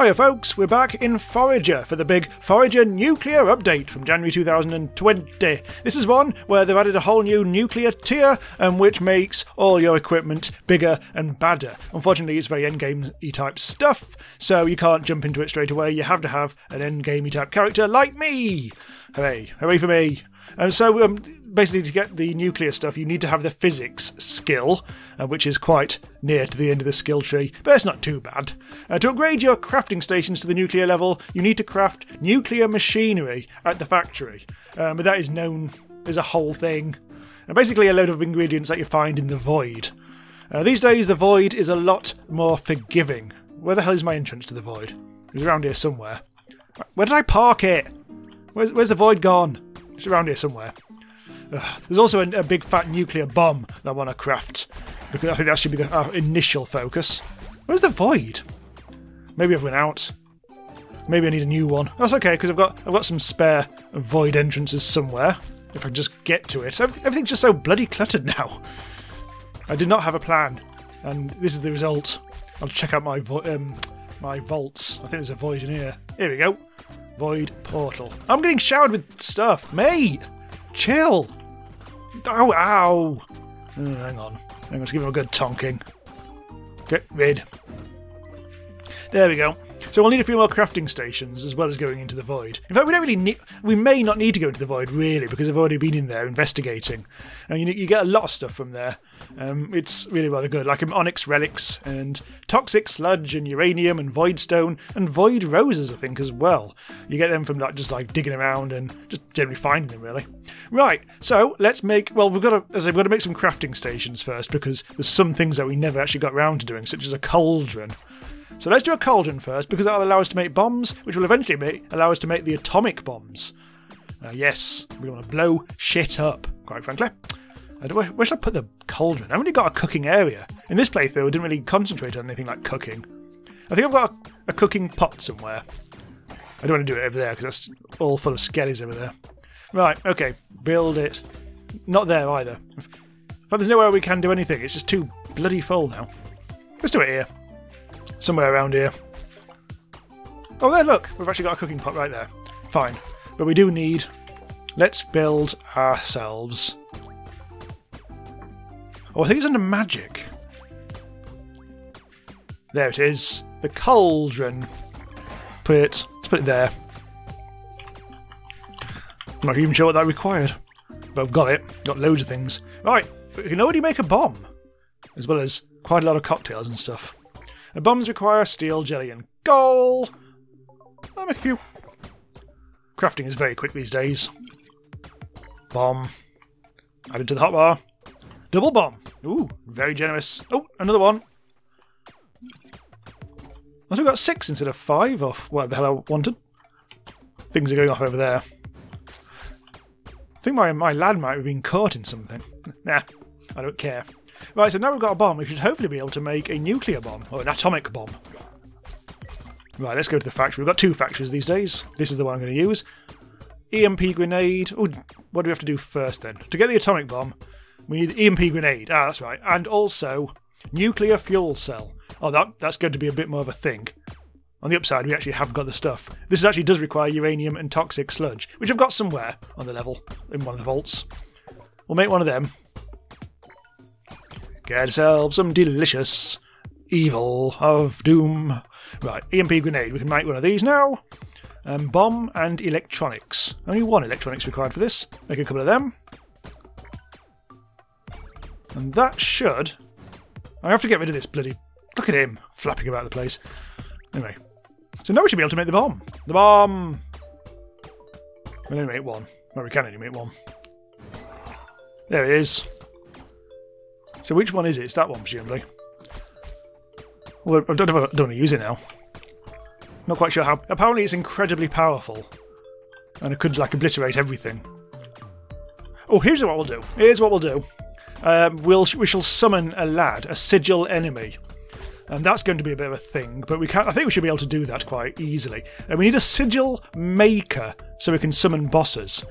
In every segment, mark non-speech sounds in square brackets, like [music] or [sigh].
Hiya, folks. We're back in Forager for the big Forager nuclear update from January 2020. This is one where they've added a whole new nuclear tier, um, which makes all your equipment bigger and badder. Unfortunately, it's very endgame type stuff, so you can't jump into it straight away. You have to have an endgame type character like me. Hooray! Hooray for me! And so, um, basically, to get the nuclear stuff, you need to have the physics skill, uh, which is quite near to the end of the skill tree, but it's not too bad. Uh, to upgrade your crafting stations to the nuclear level, you need to craft nuclear machinery at the factory. Um, but that is known as a whole thing. And basically, a load of ingredients that you find in the void. Uh, these days, the void is a lot more forgiving. Where the hell is my entrance to the void? It's around here somewhere. Where did I park it? Where's, where's the void gone? It's around here somewhere. There's also a, a, big fat nuclear bomb that I want to craft because I think that should be the, initial focus. Where's the void? Maybe I've went out. Maybe I need a new one. That's okay because I've got I've got some spare void entrances somewhere. If I just get to it, everything's just so bloody cluttered [laughs] now. I did not have a plan, and this is the result. I'll check out my um, my vaults. I think there's a void in here. Here we go. Void portal. I'm getting showered with stuff, mate. Chill. Oh, ow, ow. Oh, hang on. I'm going to give him a good tonking. Get rid. There we go. So we'll need a few more crafting stations as well as going into the void. In fact, we don't really need. We may not need to go into the void really because I've already been in there investigating, and you, you get a lot of stuff from there. Um, it's really rather good, like onyx relics and toxic sludge and uranium and void stone and void roses, I think as well. You get them from like just like digging around and just generally finding them really. Right. So let's make. Well, we've got to. As I we've got to make some crafting stations first because there's some things that we never actually got around to doing, such as a cauldron. So let's do a cauldron first, because that'll allow us to make bombs, which will eventually make, allow us to make the atomic bombs. Uh, yes, we want to blow shit up, quite frankly. Where should I put the cauldron? I've only got a cooking area. In this playthrough, I didn't really concentrate on anything like cooking. I think I've got a, a cooking pot somewhere. I don't want to do it over there, because that's all full of skellies over there. Right, okay, build it. Not there either. But there's nowhere we can do anything, it's just too bloody full now. Let's do it here. Somewhere around here. Oh, there, look! We've actually got a cooking pot right there. Fine. But we do need... Let's build ourselves... Oh, I think it's under magic. There it is. The cauldron. Put it... Let's put it there. I'm not even sure what that required. But I've got it. Got loads of things. Right. You can already make a bomb. As well as quite a lot of cocktails and stuff. The bombs require steel, jelly, and coal. I'll make a few. Crafting is very quick these days. Bomb. Added to the hotbar. Double bomb. Ooh, very generous. Oh, another one. I have got six instead of five off what the hell I wanted. Things are going off over there. I think my, my lad might have been caught in something. [laughs] nah, I don't care. Right, so now we've got a bomb, we should hopefully be able to make a nuclear bomb, or an atomic bomb. Right, let's go to the factory. We've got two factories these days. This is the one I'm going to use. EMP grenade. Oh, what do we have to do first then? To get the atomic bomb, we need EMP grenade. Ah, that's right. And also nuclear fuel cell. Oh, that that's going to be a bit more of a thing. On the upside, we actually have got the stuff. This actually does require uranium and toxic sludge, which I've got somewhere on the level in one of the vaults. We'll make one of them. Get yourself some delicious evil of doom. Right, EMP grenade. We can make one of these now. Um, bomb and electronics. Only one electronics required for this. Make a couple of them. And that should... I have to get rid of this bloody... Look at him flapping about the place. Anyway. So now we should be able to make the bomb. The bomb! We only make one. Well, we can only make one. There it is. So which one is it? It's that one, presumably. Well, I don't, know. don't want to use it now. Not quite sure how. Apparently, it's incredibly powerful, and it could like obliterate everything. Oh, here's what we'll do. Here's what we'll do. Um, we'll we shall summon a lad, a sigil enemy, and that's going to be a bit of a thing. But we can I think we should be able to do that quite easily. And we need a sigil maker so we can summon bosses.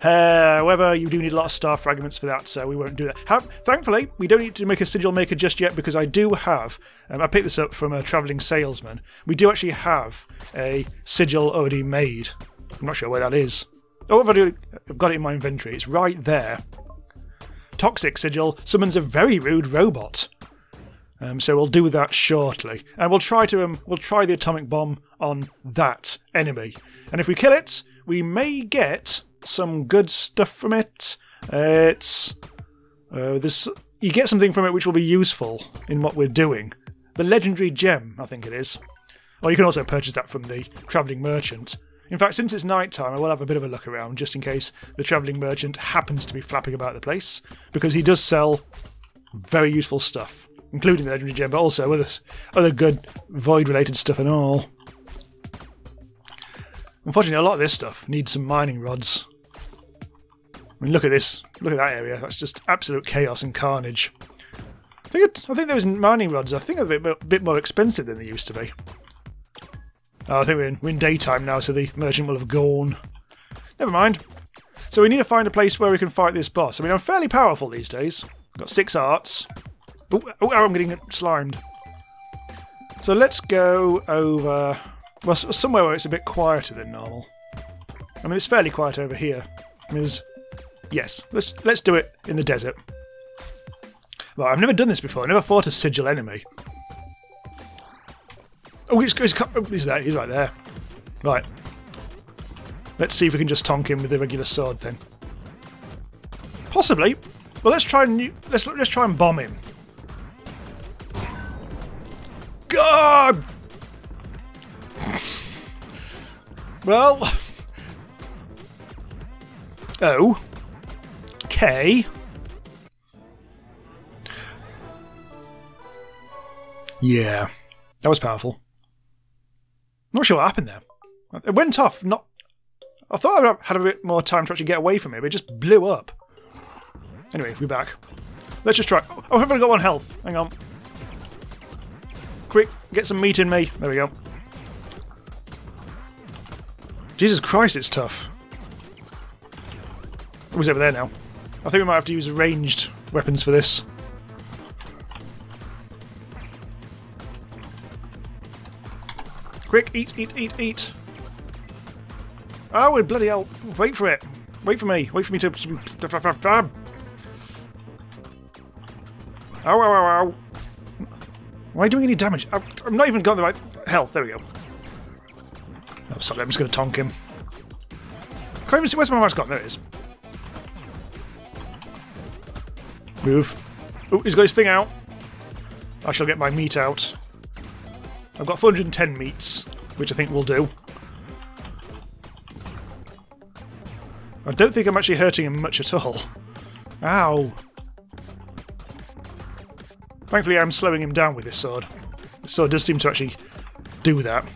However, you do need a lot of star fragments for that, so we won't do that. Thankfully, we don't need to make a sigil maker just yet because I do have. Um, I picked this up from a travelling salesman. We do actually have a sigil already made. I'm not sure where that is. Oh, I've got it in my inventory. It's right there. Toxic sigil summons a very rude robot. Um, so we'll do that shortly, and we'll try to um, we'll try the atomic bomb on that enemy, and if we kill it, we may get some good stuff from it. It's uh, this you get something from it which will be useful in what we're doing. The legendary gem, I think it is. Or you can also purchase that from the travelling merchant. In fact, since it's night time, I will have a bit of a look around just in case the travelling merchant happens to be flapping about the place, because he does sell very useful stuff including the legendary gem, but also other other good void related stuff and all. Unfortunately, a lot of this stuff needs some mining rods. I mean, look at this. Look at that area. That's just absolute chaos and carnage. I think it, I think those mining rods. I think are a bit, a bit more expensive than they used to be. Oh, I think we're in, we're in daytime now, so the merchant will have gone. Never mind. So we need to find a place where we can fight this boss. I mean, I'm fairly powerful these days. I've got six arts. Oh, oh, I'm getting slimed. So let's go over... Well, somewhere where it's a bit quieter than normal. I mean, it's fairly quiet over here. I mean, yes, let's let's do it in the desert. Well, I've never done this before. I've never fought a sigil enemy. Oh, he's, he's, he's there. He's right there. Right. Let's see if we can just tonk him with the regular sword then. Possibly. Well, let's try and let's let's try and bomb him. God! Well. Oh. K. Yeah. That was powerful. Not sure what happened there. It went off, not. I thought I had a bit more time to actually get away from it, but it just blew up. Anyway, we're back. Let's just try. Oh, I've only got one health. Hang on. Quick, get some meat in me. There we go. Jesus Christ, it's tough. Oh, Who's over there now? I think we might have to use ranged weapons for this. Quick, eat, eat, eat, eat. Oh, bloody hell. Wait for it. Wait for me. Wait for me to... Ow, ow, ow, ow. Am I doing any damage? I'm not even got the right health. There we go. Oh, sorry, I'm just going to tonk him. Can't even see where's my mouse gone. There it is. Move. Oh, he's got his thing out. I shall get my meat out. I've got 410 meats, which I think will do. I don't think I'm actually hurting him much at all. Ow. Thankfully, I'm slowing him down with this sword. This sword does seem to actually do that.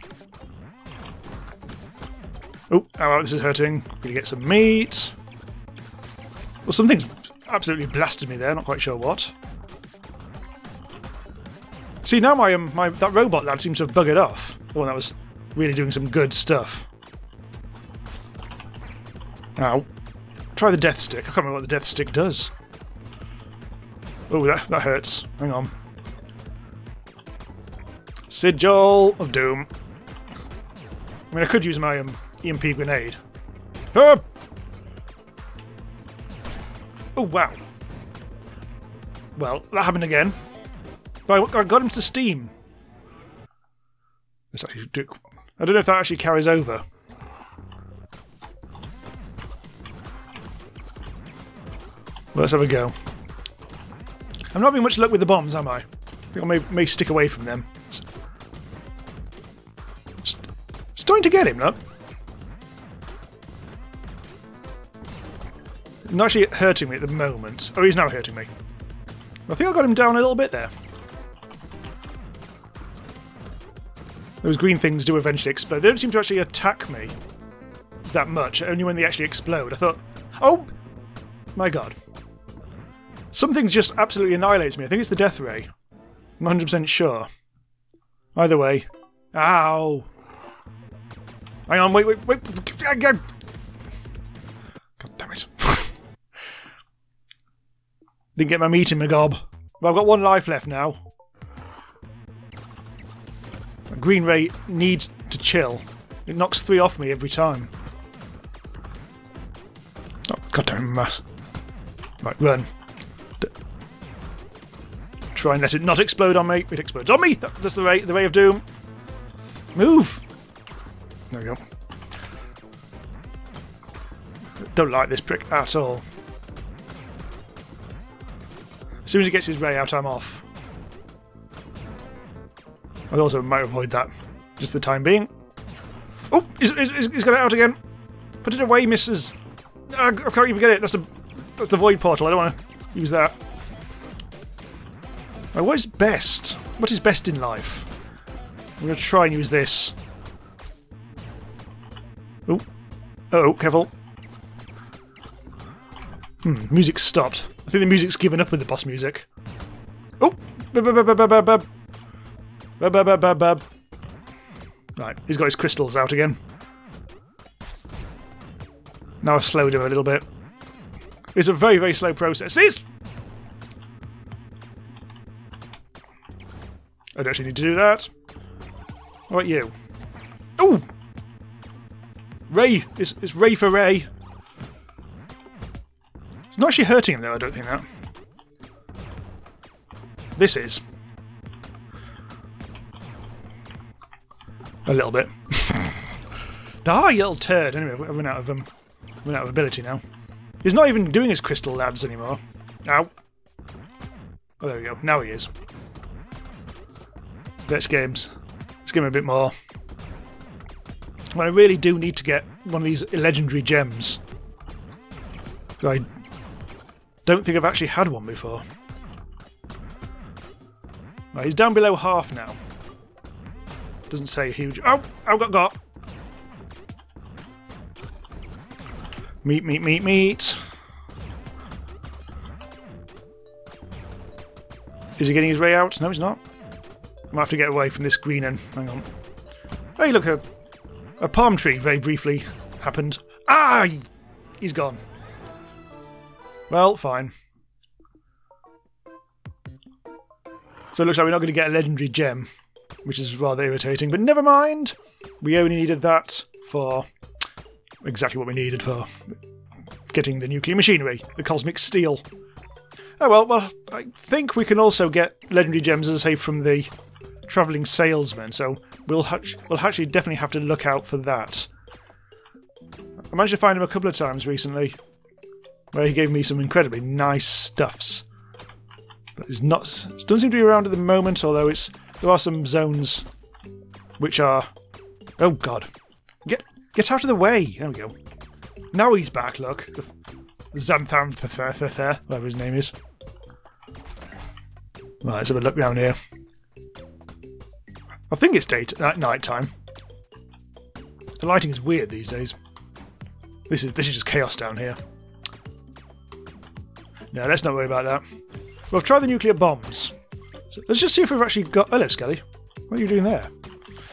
Oh, ow, this is hurting. Gonna get some meat. Well, something's absolutely blasted me there, not quite sure what. See, now my, um, my that robot lad seems to have buggered off. The one that was really doing some good stuff. Now, Try the death stick. I can't remember what the death stick does. Oh, that, that hurts. Hang on. Sigil of Doom. I mean, I could use my um, EMP grenade. Ah! Oh, wow. Well, that happened again. But I, I got him to Steam. This actually do, I don't know if that actually carries over. Let's have a go. I'm not having much luck with the bombs, am I? I think I may, may stick away from them. Starting to get him, look. Not actually hurting me at the moment. Oh, he's now hurting me. I think I got him down a little bit there. Those green things do eventually explode. They don't seem to actually attack me that much, only when they actually explode. I thought, oh my god. Something just absolutely annihilates me. I think it's the death ray. I'm 100% sure. Either way. Ow! Hang on, wait, wait, wait. God damn it. [laughs] Didn't get my meat in my gob. Well, I've got one life left now. Green Ray needs to chill. It knocks three off me every time. Oh, goddamn mass. Right, run. D- Try and let it not explode on me. It explodes on me! That- That's the ray, the ray of doom. Move! There we go. Don't like this prick at all. As soon as he gets his ray out, I'm off. I also might avoid that, just the time being. Oh, he's, he's, he's got it out again. Put it away, missus. Ah, I can't even get it. That's a that's the void portal. I don't want to use that. Right, what is best? What is best in life? I'm going to try and use this. Oh, oh, careful. Hmm, music stopped. I think the music's given up with the boss music. Oh! Bub, bub, bub, bub. Right, he's got his crystals out again. Now I've slowed him a little bit. It's a very, very slow process. This! I don't actually need to do that. What about you? Oh! Ray! It's, it's Ray for Ray. It's not actually hurting him though, I don't think that. This is. A little bit. Die, little turd! Anyway, I run out of um, run out of ability now. He's not even doing his crystal lads anymore. Ow. Oh, there we go. Now he is. Let's games. Let's give him a bit more. Well, I really do need to get one of these legendary gems. I don't think I've actually had one before. Right, he's down below half now. Doesn't say huge. Oh, I've got got. Meat, meat, meat, meat. Is he getting his way out? No, he's not. I might have to get away from this green end. Hang on. Hey, look, a, a palm tree very briefly happened. Ah! He's gone. Well, fine. So it looks like we're not going to get a legendary gem, which is rather irritating, but never mind. We only needed that for exactly what we needed for getting the nuclear machinery, the cosmic steel. Oh well, well, I think we can also get legendary gems, as I say, from the travelling salesman, so we'll, we'll actually definitely have to look out for that. I managed to find him a couple of times recently, where he gave me some incredibly nice stuffs. But it's not, it doesn't seem to be around at the moment, although it's there are some zones which are. Oh God! Get get out of the way! There we go. Now he's back. Look, Xanthan, whatever his name is. Right, let's have a look round here. I think it's day night night time. The lighting is weird these days. This is this is just chaos down here. No, let's not worry about that. We'll try the nuclear bombs. So let's just see if we've actually got. Hello, Skelly. What are you doing there?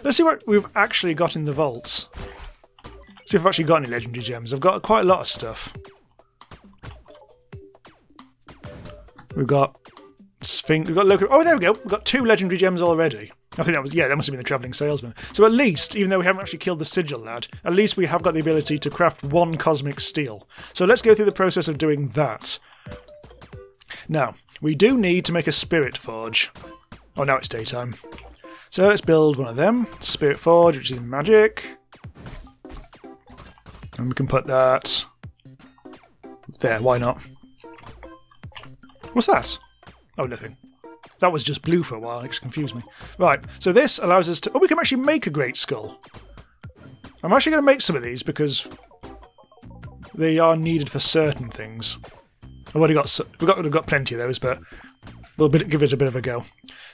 Let's see what we've actually got in the vaults. See if I've actually got any legendary gems. I've got quite a lot of stuff. We've got Sphinx. We've got local. Oh, there we go. We've got two legendary gems already. I think that was yeah. That must have been the travelling salesman. So at least, even though we haven't actually killed the sigil lad, at least we have got the ability to craft one cosmic steel. So let's go through the process of doing that. Now we do need to make a spirit forge. Oh, now it's daytime. So let's build one of them. Spirit forge, which is magic. And we can put that there. Why not? What's that? Oh, nothing. That was just blue for a while. It just confused me. Right, so this allows us to... Oh, we can actually make a great skull. I'm actually going to make some of these because they are needed for certain things. I've already got... We've got, we've got plenty of those, but we'll give it a bit of a go.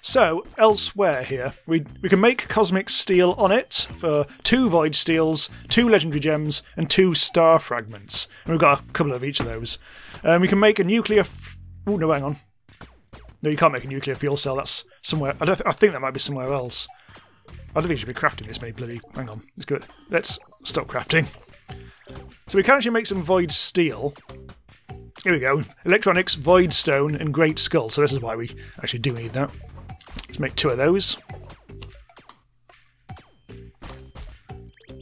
So, elsewhere here, we, we can make cosmic steel on it for two void steels, two legendary gems, and two star fragments. And we've got a couple of each of those. Um, we can make a nuclear... Oh, no, hang on. No, you can't make a nuclear fuel cell. That's somewhere. I. Th- I think that might be somewhere else. I don't think you should be crafting this many bloody. Hang on. let's go... Let's stop crafting. So we can actually make some void steel. Here we go. Electronics, Void Stone, and Great Skull. So this is why we actually do need that. Let's make two of those.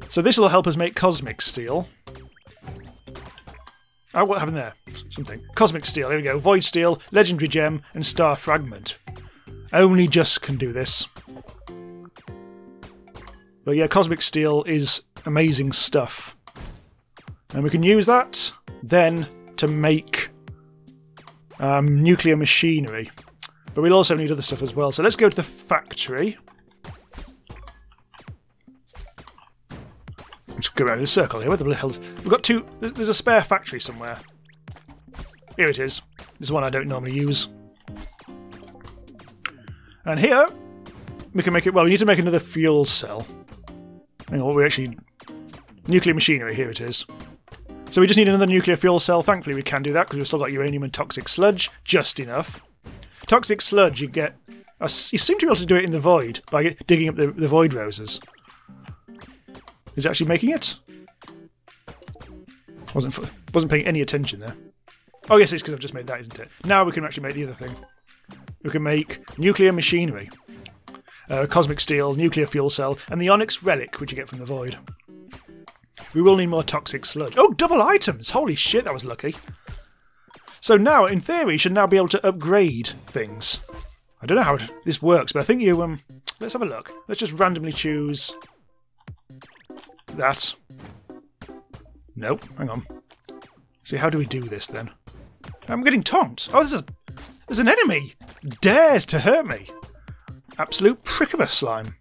So this will help us make Cosmic Steel. Oh, what happened there? Something. Cosmic Steel, here we go. Void Steel, Legendary Gem, and Star Fragment. Only Just can do this. But yeah, Cosmic Steel is amazing stuff. And we can use that then to make um, nuclear machinery. But we'll also need other stuff as well. So let's go to the factory. Let's go around in a circle here. Where the hell? We've got two. There's a spare factory somewhere. Here it is. This is one I don't normally use. And here, we can make it. Well, we need to make another fuel cell. Hang on, what we actually. Nuclear machinery, here it is. So we just need another nuclear fuel cell. Thankfully, we can do that because we've still got uranium and toxic sludge, just enough. Toxic sludge, you get. you seem to be able to do it in the void by digging up the, the void roses. Is it actually making it? Wasn't wasn't paying any attention there. Oh yes, it's because I've just made that, isn't it? Now we can actually make the other thing. We can make nuclear machinery, uh, cosmic steel, nuclear fuel cell, and the onyx relic, which you get from the void. We will need more toxic sludge. Oh, double items! Holy shit, that was lucky. So now, in theory, you should now be able to upgrade things. I don't know how this works, but I think you um. Let's have a look. Let's just randomly choose that. Nope, hang on. See, how do we do this then? I'm getting tonked. Oh, there's, a, there's an enemy! Dares to hurt me! Absolute prick of a slime.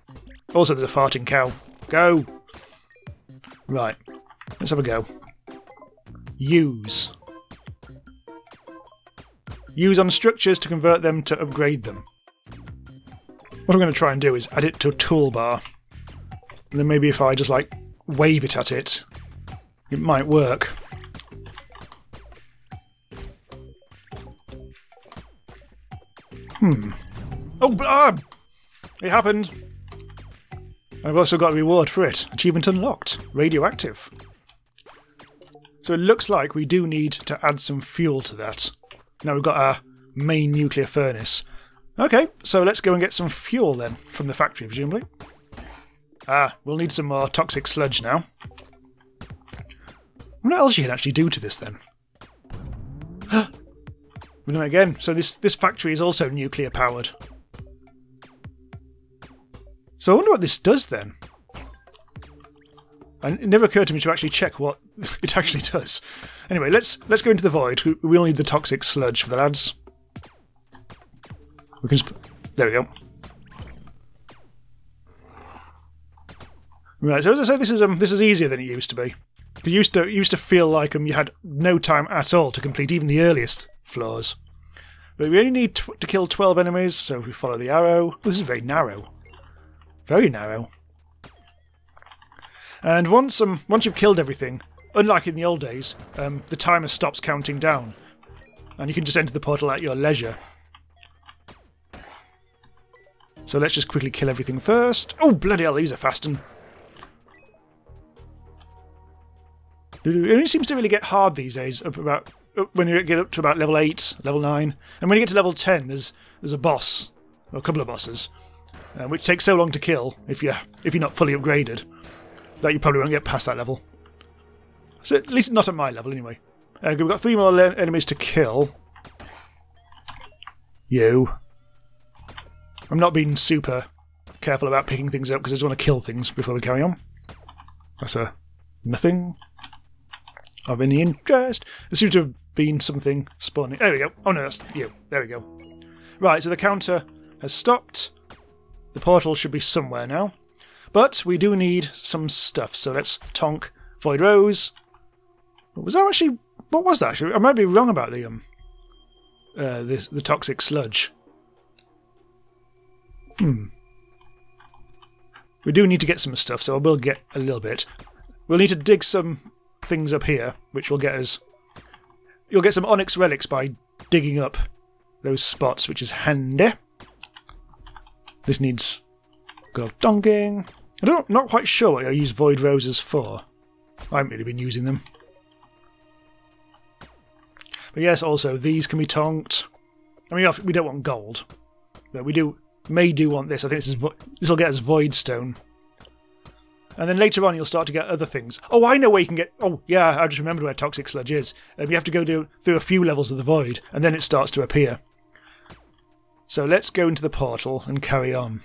Also, there's a farting cow. Go! Right, let's have a go. Use. Use on structures to convert them to upgrade them. What I'm going to try and do is add it to a toolbar. And then maybe if I just like wave it at it, it might work. Hmm. Oh, ah! It happened! I've also got a reward for it. Achievement unlocked. Radioactive. So it looks like we do need to add some fuel to that. Now we've got our main nuclear furnace. Okay, so let's go and get some fuel then, from the factory, presumably. Ah, we'll need some more toxic sludge now. What else you can actually do to this then? [gasps] We're doing again, so this, this factory is also nuclear powered. So I wonder what this does then. And it never occurred to me to actually check what [laughs] it actually does. Anyway, let's let's go into the void. We, will need the toxic sludge for the lads. We can. there we go. Right, so as I say, this is um, this is easier than it used to be. It used to it used to feel like um, you had no time at all to complete even the earliest floors. But we only need to kill twelve enemies, so if we follow the arrow. This is very narrow, very narrow. And once um once you've killed everything, unlike in the old days, um, the timer stops counting down, and you can just enter the portal at your leisure. So let's just quickly kill everything first. Oh bloody hell, these are fast and It only seems to really get hard these days. Up about when you get up to about level eight, level nine, and when you get to level ten, there's there's a boss, or a couple of bosses, uh, which takes so long to kill if you're if you're not fully upgraded that you probably won't get past that level. So at least not at my level, anyway. Uh, we've got three more enemies to kill. You. I'm not being super careful about picking things up because I just want to kill things before we carry on. That's a nothing of any interest. There seems to have been something spawning. There we go. Oh no, that's you. There we go. Right, so the counter has stopped. The portal should be somewhere now. But we do need some stuff, so let's tonk Void Rose. Was that actually... What was that actually? I might be wrong about the, um, uh, the, the toxic sludge. Hmm. We do need to get some stuff, so I will get a little bit. We'll need to dig some things up here, which will get us. You'll get some onyx relics by digging up those spots, which is handy. This needs gold donking. I don't not quite sure what I use void roses for. I haven't really been using them. But yes, also these can be tonked. I mean, we don't want gold, but we do may do want this. I think this is this will get us void stone. And then later on, you'll start to get other things. Oh, I know where you can get. Oh, yeah, I just remembered where toxic sludge is. Um, you have to go do, through a few levels of the void, and then it starts to appear. So let's go into the portal and carry on.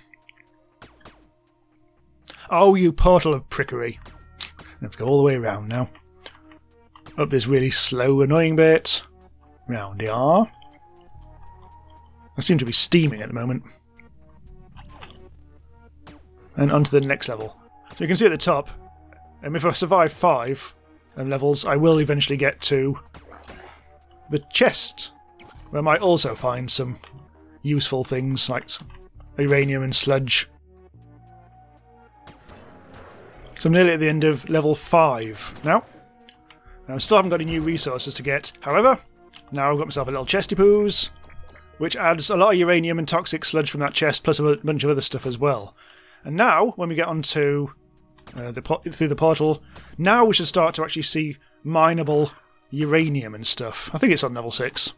Oh, you portal of prickery. I have to go all the way around now. Up this really slow, annoying bit. Round here. I seem to be steaming at the moment. And onto the next level. So you can see at the top, um, if I survive five um, levels, I will eventually get to the chest, where I might also find some useful things like uranium and sludge. So I'm nearly at the end of level 5 now. I still haven't got any new resources to get. However, now I've got myself a little chesty poos, which adds a lot of uranium and toxic sludge from that chest, plus a bunch of other stuff as well. And now, when we get onto uh, the through the portal, now we should start to actually see mineable uranium and stuff. I think it's on level 6.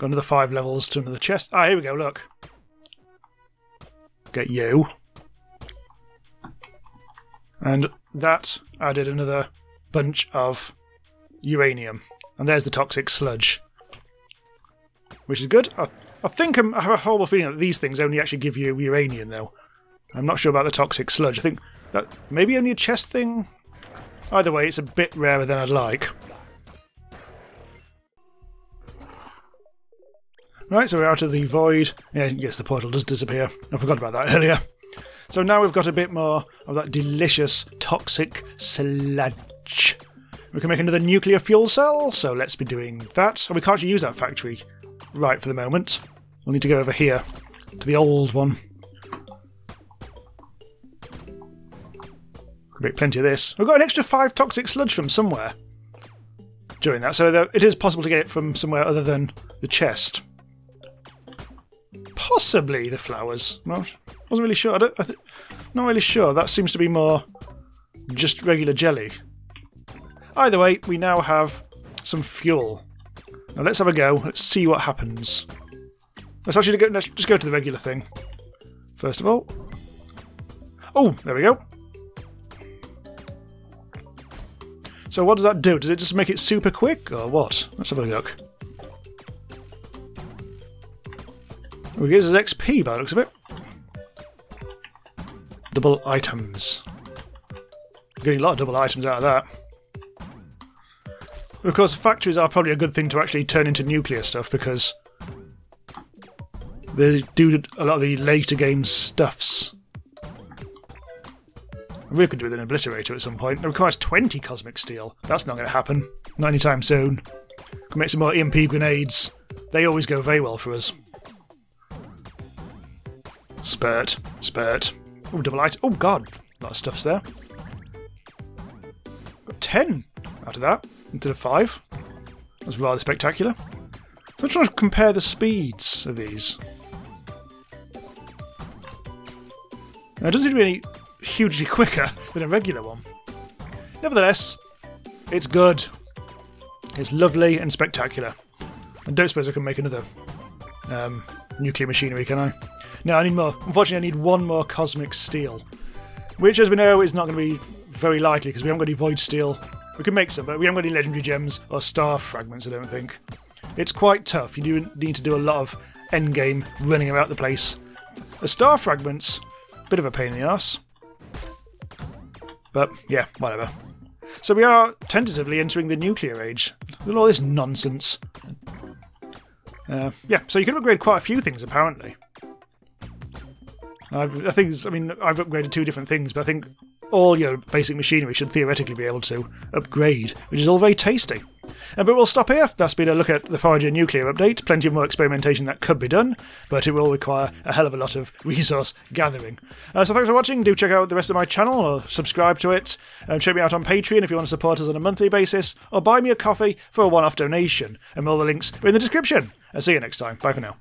Got another 5 levels to another chest. Ah, here we go, look. Get you. And that added another bunch of uranium. And there's the toxic sludge. Which is good. I, I think I'm, I have a horrible feeling that these things only actually give you uranium, though. I'm not sure about the toxic sludge. I think that maybe only a chest thing? Either way, it's a bit rarer than I'd like. Right, so we're out of the void. Yeah, yes, the portal does disappear. I forgot about that earlier. So now we've got a bit more of that delicious toxic sludge. We can make another nuclear fuel cell, so let's be doing that. And we can't use that factory right for the moment. We'll need to go over here to the old one. Could make plenty of this. We've got an extra five toxic sludge from somewhere during that, so it is possible to get it from somewhere other than the chest. Possibly the flowers. Not wasn't really sure. I don't, I not really sure. That seems to be more just regular jelly. Either way, we now have some fuel. Now let's have a go. Let's see what happens. Let's actually go, let's just go to the regular thing. First of all. Oh, there we go. So what does that do? Does it just make it super quick, or what? Let's have a look. We get his XP by the looks of it. Double items. getting a lot of double items out of that. Of course, factories are probably a good thing to actually turn into nuclear stuff because they do a lot of the later game stuffs. We could do with an obliterator at some point. It requires 20 cosmic steel. That's not going to happen. Not anytime soon. Can make some more EMP grenades. They always go very well for us. Spurt. Spurt. Oh, double light. Oh, God. A lot of stuff's there. Got 10 out of that instead of 5. That's rather spectacular. I'm trying to compare the speeds of these. Now, it doesn't seem to be any hugely [laughs] quicker than a regular one. Nevertheless, it's good. It's lovely and spectacular. I don't suppose I can make another um, nuclear machinery, can I? No, I need more. Unfortunately, I need one more cosmic steel. Which, as we know, is not going to be very likely because we haven't got any void steel. We can make some, but we haven't got any legendary gems or star fragments, I don't think. It's quite tough. You do need to do a lot of endgame running about the place. The star fragments, bit of a pain in the ass. But yeah, whatever. So we are tentatively entering the nuclear age. Look at all this nonsense. Uh, yeah, so you can upgrade quite a few things apparently. I've, I think, I mean, I've upgraded two different things, but I think all your basic machinery should theoretically be able to upgrade, which is all very tasty. Uh, but we'll stop here. That's been a look at the Forager nuclear update. Plenty of more experimentation that could be done, but it will require a hell of a lot of [laughs] resource gathering. Uh, so thanks for watching. Do check out the rest of my channel or subscribe to it. Um, check me out on Patreon if you want to support us on a monthly basis, or buy me a coffee for a one off donation. And all the links are in the description. I'll see you next time. Bye for now.